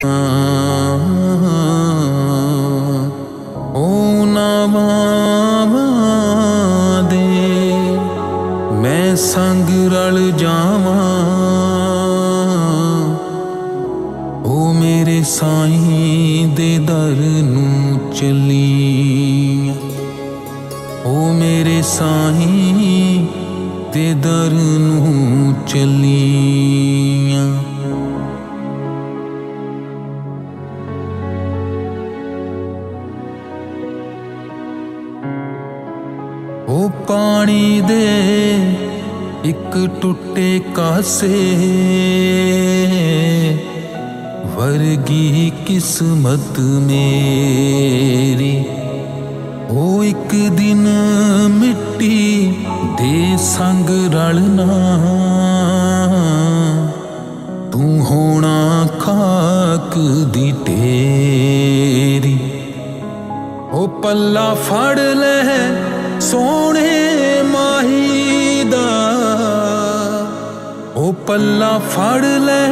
ਓ ਨਾਵਾਂ ਦੇ ਮੈਂ ਸੰਗ ਰਲ ਜਾਵਾਂ। ਓ ਮੇਰੇ ਸਾਈਂ ਦੇ ਦਰ ਨੂੰ ਚੱਲੀ ਓ ਮੇਰੇ ਸਾਈਂ ਤੇ ਦਰ ਨੂੰ ਚਲੀਆਂ। ਉਹ ਪਾਣੀ ਦੇ ਇੱਕ ਟੁੱਟੇ ਕਾਸੇ। ਵਰਗੀ ਕਿਸਮਤ ਮੇਰੀ। ਉਹ ਇੱਕ ਦਿਨ ਮਿੱਟੀ ਦੇ ਸੰਗ ਰਲਣਾ ਤੂੰ ਹੋਣਾ ਖਾਕ ਦੀ ਢੇਰੀ। ਉਹ ਪੱਲਾ ਫੜ ਲੈ ਸੋਹਣੇ ਮਾਹੀ ਦਾ ਉਹ ਪੱਲਾ ਫੜ ਲੈ